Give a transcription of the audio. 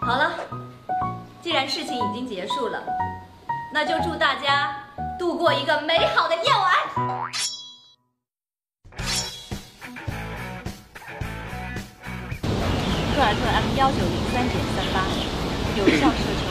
好了，既然事情已经结束了，那就祝大家度过一个美好的夜晚。克尔特 M 幺九零三点三八，有效射程